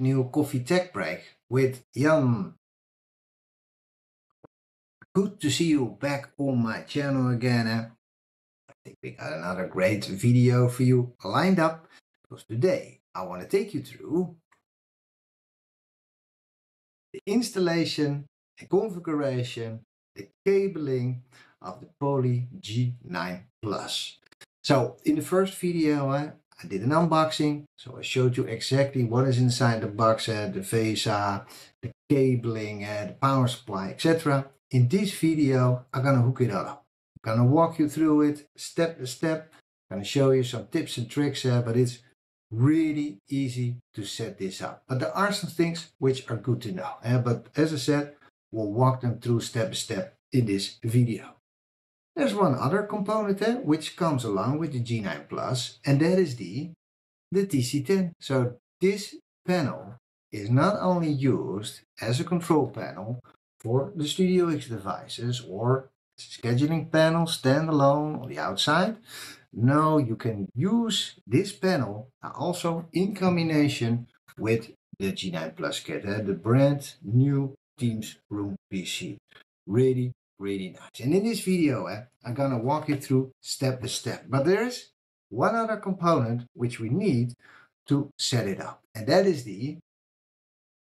new coffee tech break with Jan. Good to see you back on my channel again. I think we got another great video for you lined up because today I want to take you through the installation and configuration, the cabling of the Poly G9 Plus. So in the first video, uh, I did an unboxing. So I showed you exactly what is inside the box, uh, the VESA, the cabling, uh, the power supply, etc. In this video, I'm gonna hook it all up. I'm gonna walk you through it step by step. I'm gonna show you some tips and tricks, uh, but it's really easy to set this up. But there are some things which are good to know. Uh, but as I said, we'll walk them through step by step in this video. There's one other component there which comes along with the G9 Plus and that is the, the TC10. So this panel is not only used as a control panel for the Studio X devices or scheduling panel standalone on the outside. No, you can use this panel also in combination with the G9 Plus kit, uh, the brand new Teams Room PC. Really really nice. And in this video, eh, I'm gonna walk you through step by step. But there's one other component which we need to set it up. And that is the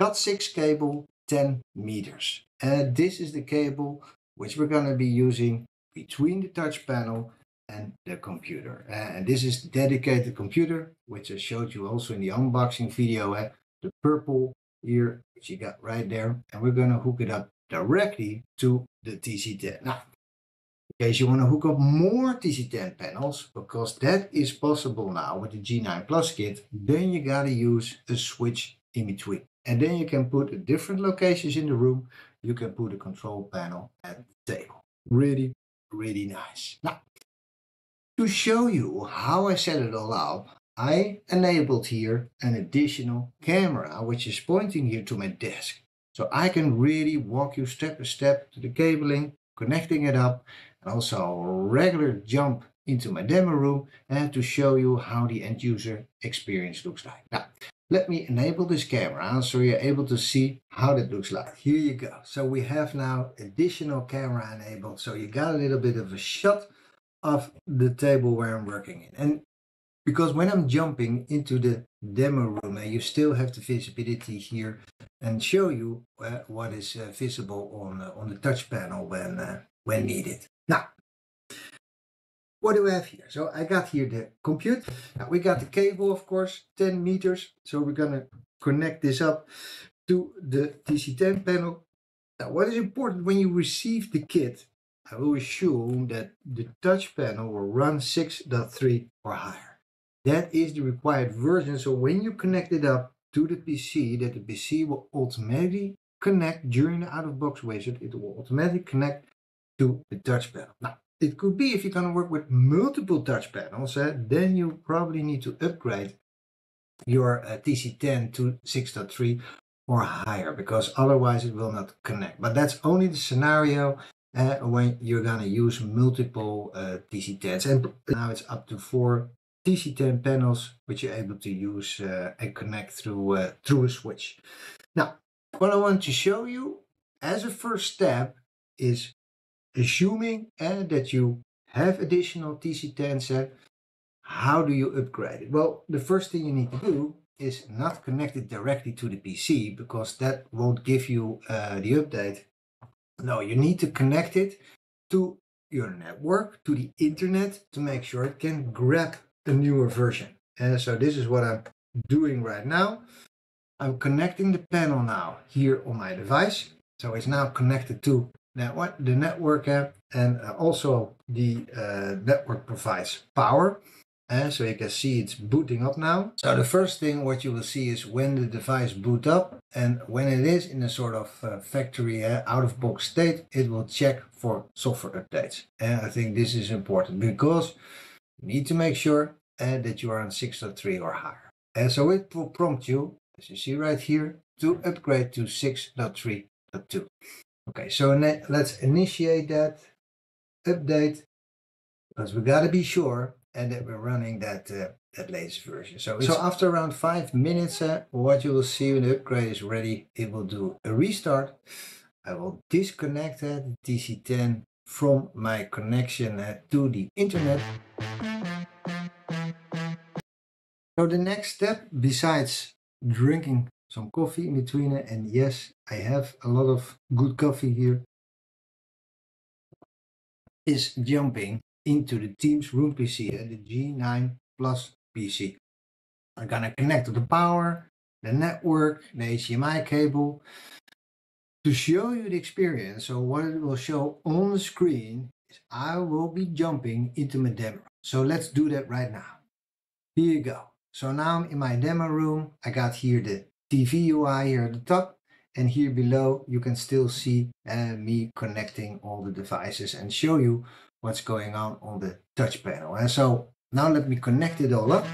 Cat6 cable 10 meters. And this is the cable which we're gonna be using between the touch panel and the computer. And this is the dedicated computer, which I showed you also in the unboxing video, eh? the purple here, which you got right there. And we're gonna hook it up directly to the TC10. Now, in case you want to hook up more TC10 panels, because that is possible now with the G9 Plus kit, then you gotta use a switch in between. And then you can put different locations in the room, you can put a control panel at the table. Really, really nice. Now, to show you how I set it all up, I enabled here an additional camera, which is pointing here to my desk. So I can really walk you step by step to the cabling, connecting it up, and also a regular jump into my demo room and to show you how the end user experience looks like. Now, let me enable this camera so you're able to see how that looks like. Here you go. So we have now additional camera enabled. So you got a little bit of a shot of the table where I'm working in. And because when I'm jumping into the demo room, and you still have the visibility here and show you uh, what is uh, visible on, uh, on the touch panel when, uh, when needed. Now, what do we have here? So I got here the compute. Now we got the cable, of course, 10 meters. So we're gonna connect this up to the TC10 panel. Now what is important when you receive the kit, I will assume that the touch panel will run 6.3 or higher. That is the required version. So when you connect it up to the PC, that the PC will automatically connect during the out-of-box wizard. It will automatically connect to the touch panel. Now, it could be if you're going to work with multiple touch panels, uh, then you probably need to upgrade your uh, TC10 to 6.3 or higher because otherwise it will not connect. But that's only the scenario uh, when you're going to use multiple uh, TC10s. And now it's up to four TC10 panels which you're able to use uh, and connect through, uh, through a switch. Now, what I want to show you as a first step is assuming uh, that you have additional TC10s, uh, how do you upgrade it? Well, the first thing you need to do is not connect it directly to the PC because that won't give you uh, the update. No, you need to connect it to your network, to the internet to make sure it can grab a newer version. And so this is what I'm doing right now. I'm connecting the panel now here on my device. So it's now connected to network, the network app and uh, also the uh, network provides power. And so you can see it's booting up now. So the first thing what you will see is when the device boot up and when it is in a sort of uh, factory uh, out of box state, it will check for software updates. And I think this is important because you need to make sure uh, that you are on 6.3 or higher. And so it will prompt you, as you see right here, to upgrade to 6.3.2. Okay, so let's initiate that update because we got to be sure and that we're running that uh, that latest version. So, so after around five minutes, uh, what you will see when the upgrade is ready, it will do a restart. I will disconnect the TC10 from my connection uh, to the internet. So the next step, besides drinking some coffee in between and yes, I have a lot of good coffee here, is jumping into the Teams Room PC, uh, the G9 Plus PC. I'm gonna connect to the power, the network, the HDMI cable, to show you the experience, so what it will show on the screen is I will be jumping into my demo. So let's do that right now. Here you go. So now I'm in my demo room. I got here the TV UI here at the top and here below you can still see uh, me connecting all the devices and show you what's going on on the touch panel. And so now let me connect it all up.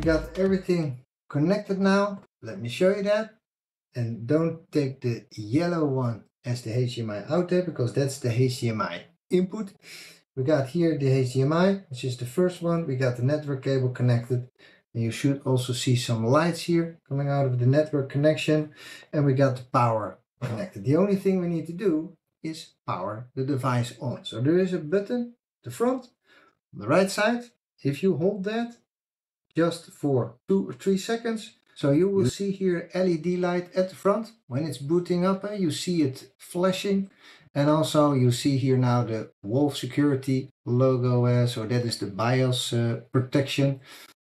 Got everything connected now. Let me show you that. And don't take the yellow one as the HDMI out there because that's the HDMI input. We got here the HDMI, which is the first one. We got the network cable connected. And you should also see some lights here coming out of the network connection. And we got the power connected. The only thing we need to do is power the device on. So there is a button, the front, on the right side. If you hold that, just for two or three seconds. So you will see here LED light at the front. When it's booting up, eh, you see it flashing. And also you see here now the Wolf Security logo. Eh, so that is the BIOS uh, protection.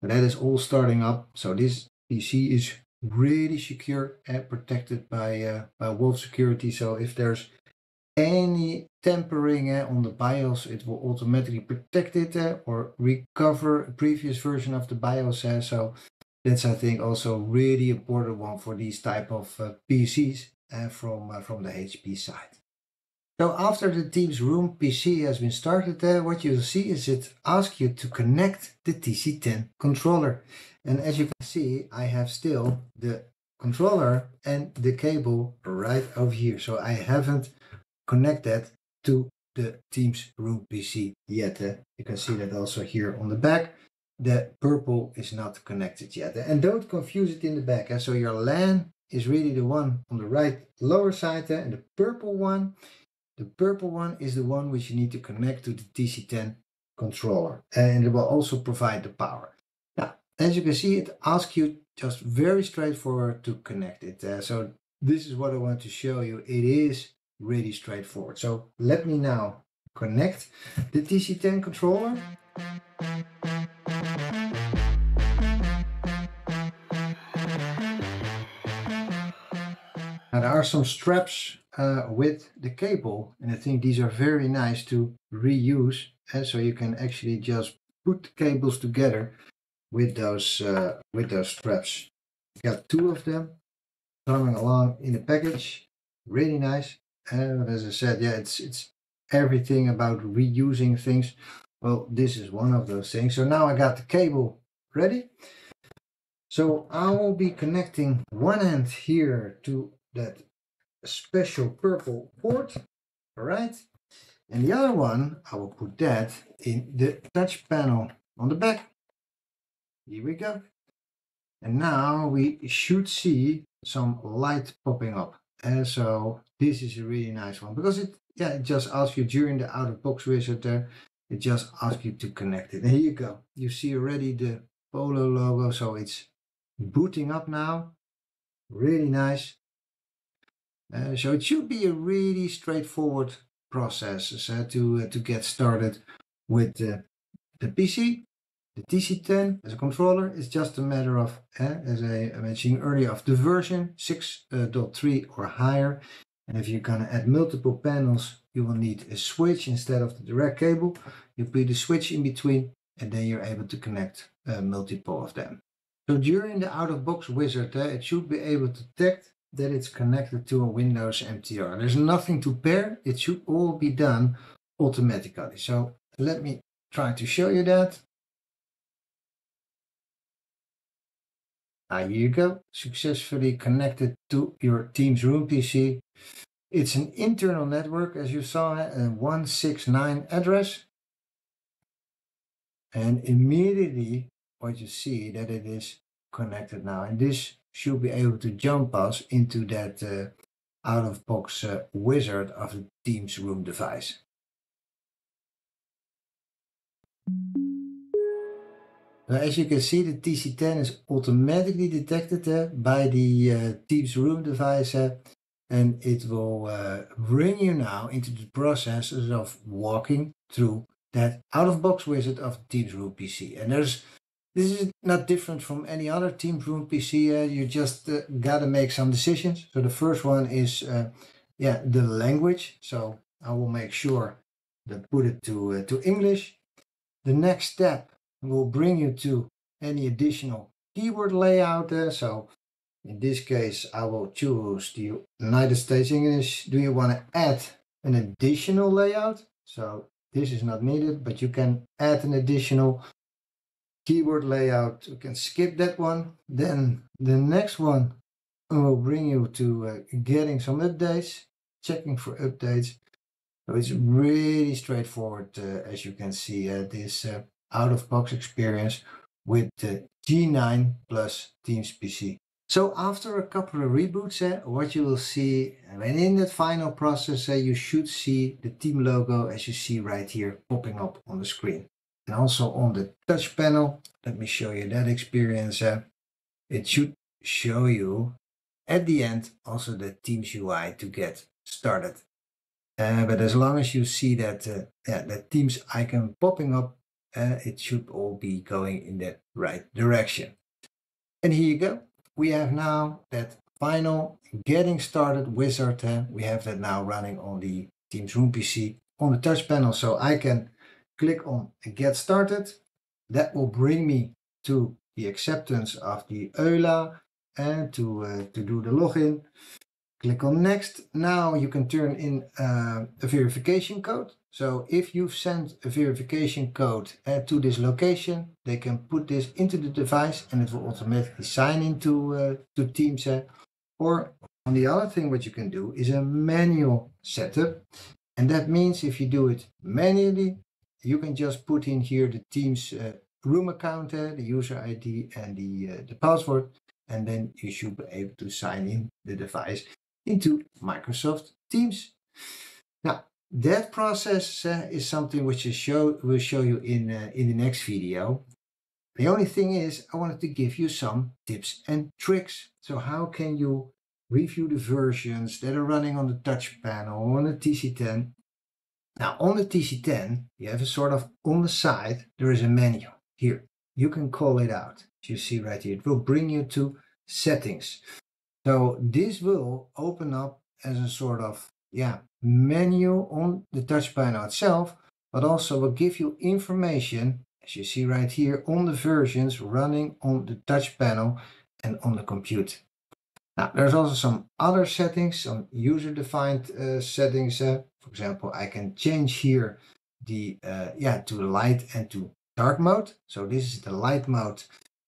That is all starting up. So this PC is really secure and protected by, uh, by Wolf Security. So if there's any tampering uh, on the BIOS, it will automatically protect it uh, or recover a previous version of the BIOS. Uh, so that's, I think, also really important one for these type of uh, PCs from, uh, from the HP side. So after the Teams Room PC has been started, uh, what you'll see is it asks you to connect the TC10 controller. And as you can see, I have still the controller and the cable right over here. So I haven't connect that to the Teams Room PC yet. Uh, you can see that also here on the back. The purple is not connected yet. And don't confuse it in the back. Uh, so your LAN is really the one on the right lower side uh, and the purple one. The purple one is the one which you need to connect to the TC10 controller and it will also provide the power. Now, as you can see, it asks you just very straightforward to connect it. Uh, so this is what I want to show you. It is really straightforward. So let me now connect the TC10 controller. Now there are some straps uh, with the cable and I think these are very nice to reuse and so you can actually just put cables together with those uh, with those straps. Got two of them coming along in the package, really nice. And as I said, yeah, it's it's everything about reusing things. Well, this is one of those things. So now I got the cable ready. So I will be connecting one end here to that special purple port. All right. And the other one, I will put that in the touch panel on the back. Here we go. And now we should see some light popping up. And so this is a really nice one because it yeah it just asks you during the out of box wizard there it just asks you to connect it. And here you go. You see already the Poly logo so it's booting up now. Really nice. Uh, so it should be a really straightforward process uh, to uh, to get started with the PC the TC10 as a controller is just a matter of, eh, as I mentioned earlier, of the version 6.3 or higher. And if you're gonna add multiple panels, you will need a switch instead of the direct cable. You put the switch in between and then you're able to connect uh, multiple of them. So during the out-of-box wizard, uh, it should be able to detect that it's connected to a Windows MTR. There's nothing to pair. It should all be done automatically. So let me try to show you that. Ah, here you go, successfully connected to your Teams Room PC. It's an internal network, as you saw, a 169 address. And immediately what you see that it is connected now. And this should be able to jump us into that uh, out-of-box uh, wizard of the Teams Room device. Now, as you can see, the TC10 is automatically detected uh, by the uh, Teams Room device uh, and it will uh, bring you now into the process of walking through that out-of-box wizard of Teams Room PC. And there's this is not different from any other Teams Room PC. Uh, you just gotta make some decisions. So the first one is, yeah, the language. So I will make sure that put it to to English. The next step will bring you to any additional keyboard layout. Uh, so in this case, I will choose the United States English. Do you want to add an additional layout? So this is not needed, but you can add an additional keyboard layout. You can skip that one. Then the next one will bring you to uh, getting some updates, checking for updates. So it's really straightforward, uh, as you can see, uh, this uh, out-of-box experience with the G9 plus Teams PC. So after a couple of reboots, uh, what you will see, and in that final process, uh, you should see the team logo as you see right here popping up on the screen. And also on the touch panel, let me show you that experience. Uh, it should show you at the end also the Teams UI to get started. But as long as you see that, yeah, that Teams icon popping up, uh, it should all be going in the right direction. And here you go we have now that final getting started wizard. Uh, we have that now running on the Teams Room PC on the touch panel. So I can click on get started. That will bring me to the acceptance of the EULA and to, uh, to do the login. Click on next. Now you can turn in uh, a verification code. So if you've sent a verification code uh, to this location, they can put this into the device and it will automatically sign into uh, to Teams. Uh, or on the other thing, what you can do is a manual setup. And that means if you do it manually, you can just put in here the Teams uh, room account, uh, the user ID and the, the password. And then you should be able to sign in the device into Microsoft Teams. Now, that process uh, is something which I show, will show you in, uh, in the next video. The only thing is I wanted to give you some tips and tricks. So how can you review the versions that are running on the touch panel on the TC10. Now on the TC10, you have a sort of, on the side, there is a menu. Here, you can call it out. As you see right here, it will bring you to settings. So this will open up as a sort of yeah, menu on the touch panel itself, but also will give you information, as you see right here, on the versions running on the touch panel and on the compute. Now, there's also some other settings, some user-defined uh, settings. Uh, for example, I can change here the uh, yeah to light and to dark mode. So this is the light mode,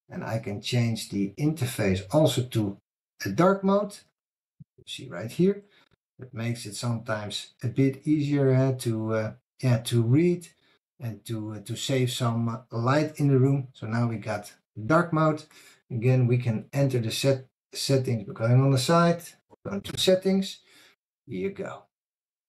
and I can change the interface also to a dark mode. You see right here. It makes it sometimes a bit easier uh, to uh, yeah to read and to uh, to save some light in the room. So now we got dark mode. Again, we can enter the set settings by going on the side, going to settings. Here you go.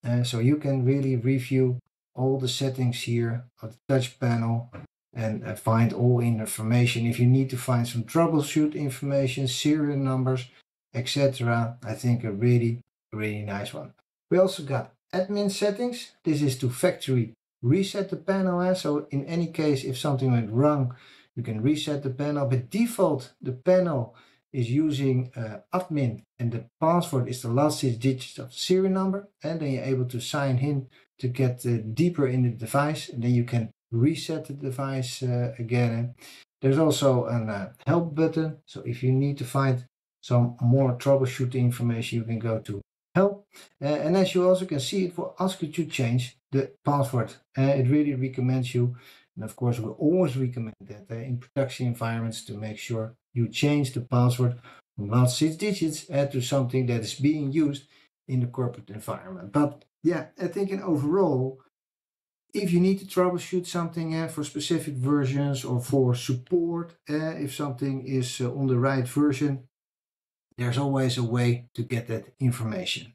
And so you can really review all the settings here of the touch panel and uh, find all information. If you need to find some troubleshoot information, serial numbers, etc. I think a really really nice one. We also got admin settings. This is to factory reset the panel. Eh? So in any case, if something went wrong, you can reset the panel. By default, the panel is using uh, admin and the password is the last six digits of the serial number. And then you're able to sign in to get uh, deeper in the device. And then you can reset the device uh, again. There's also a uh, help button. So if you need to find some more troubleshooting information, you can go to help. Uh, and as you also can see, it will ask you to change the password. Uh, it really recommends you. And of course, we always recommend that uh, in production environments to make sure you change the password from last six digits uh, to something that is being used in the corporate environment. But yeah, I think in overall, if you need to troubleshoot something uh, for specific versions or for support, uh, if something is on the right version, there's always a way to get that information.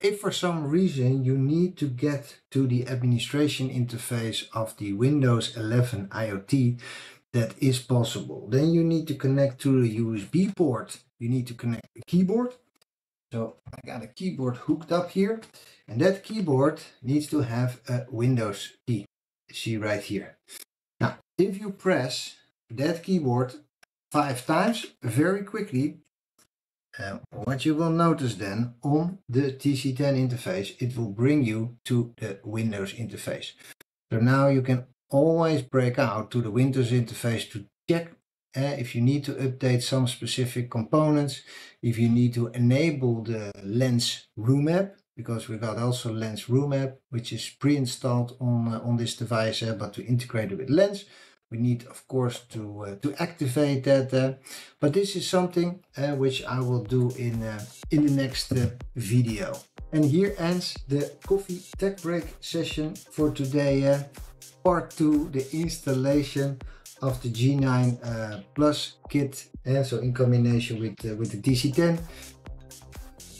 If for some reason you need to get to the administration interface of the Windows 11 IoT, that is possible. Then you need to connect to the USB port. You need to connect the keyboard. So I got a keyboard hooked up here and that keyboard needs to have a Windows key. See right here. Now, if you press that keyboard five times very quickly, what you will notice then on the TC10 interface, it will bring you to the Windows interface. So now you can always break out to the Windows interface to check uh, if you need to update some specific components, if you need to enable the Lens Room app, because we got also Lens Room app, which is pre-installed on, uh, on this device, uh, but to integrate it with Lens, we need of course to uh, to activate that uh, but this is something uh, which I will do in uh, in the next uh, video. And here ends the coffee tech break session for today uh, part 2 the installation of the G9 Plus kit and so in combination with with the TC10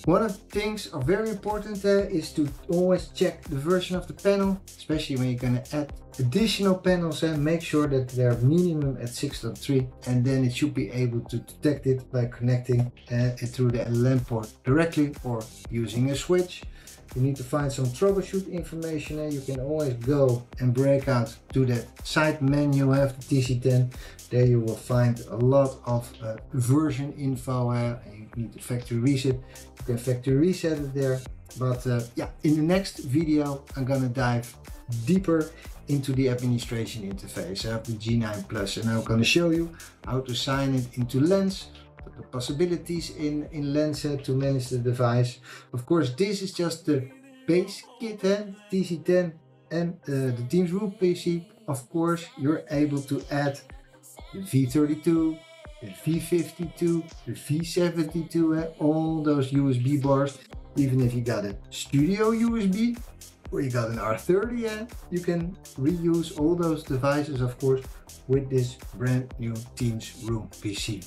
one of the things are very important uh, is to always check the version of the panel, especially when you're going to add additional panels and make sure that they're minimum at 6.3 and then it should be able to detect it by connecting uh, it through the LAN port directly or using a switch. You need to find some troubleshoot information and you can always go and break out to that side menu of the TC10. There you will find a lot of uh, version info uh, need to factory reset you can factory reset it there but uh, yeah in the next video i'm gonna dive deeper into the administration interface of the G9 Plus and I'm going to show you how to sign it into Lens, the possibilities in, in uh, to manage the device. Of course this is just the base kit, eh? TC10 and uh, the Teams Room PC. Of course you're able to add the V32, the V52, the V72, uh, all those USB bars. Even if you got a studio USB or you got an R30, uh, you can reuse all those devices, of course, with this brand new Teams Room PC.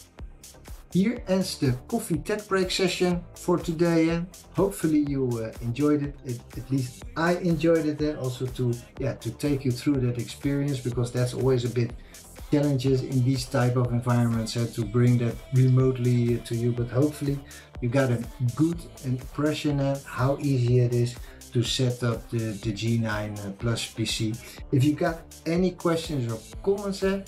Here ends the coffee tech break session for today and hopefully you uh, enjoyed it. it. At least I enjoyed it and also to yeah to take you through that experience because that's always a bit challenges in these type of environments uh, to bring that remotely to you but hopefully you got a good impression of how easy it is to set up the, the G9 uh, Plus PC. If you got any questions or comments uh,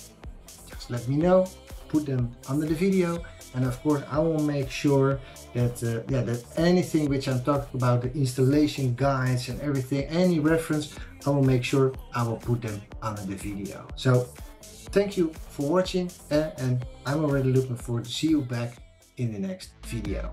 just let me know, put them under the video and of course I will make sure that uh, yeah that anything which I'm talking about the installation guides and everything any reference I will make sure I will put them under the video so Thank you for watching uh, and I'm already looking forward to see you back in the next video.